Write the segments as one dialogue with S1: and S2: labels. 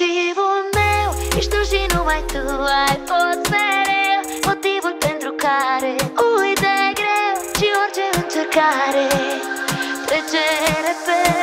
S1: Motivul meu ești tu și numai tu ai fost mereu Motivul pentru care uite greu și orice încercare trece repede.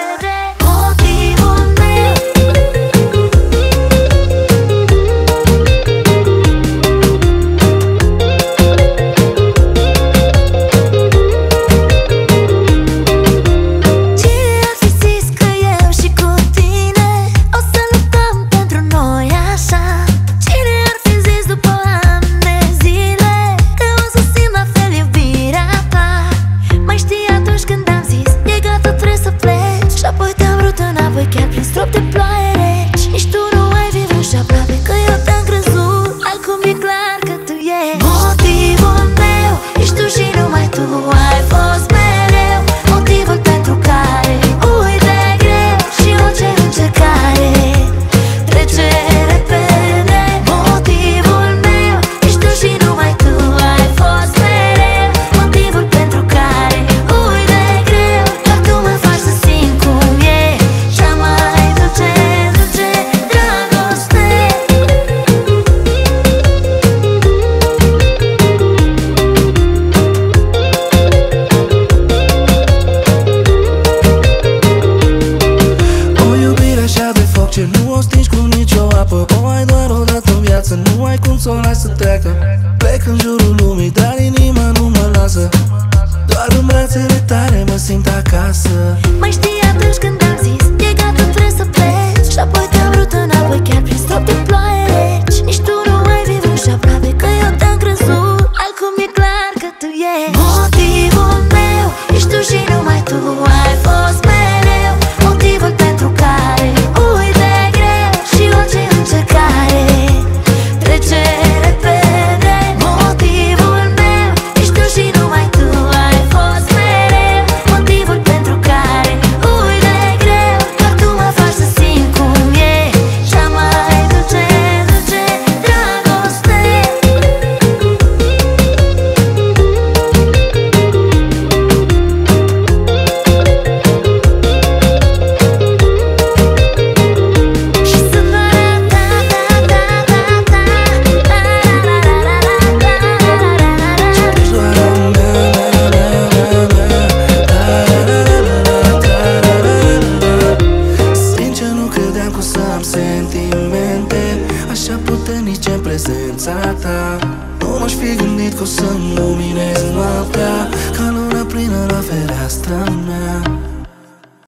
S1: să
S2: treacă. Plec în jurul lumii, dar inima nu mă lasă. Doar în brațele tare, mă simt acasă. așa puternice în prezența ta. Nu m-aș fi gândit că o să-mi luminezi noaptea Calora plină la fereastra mea.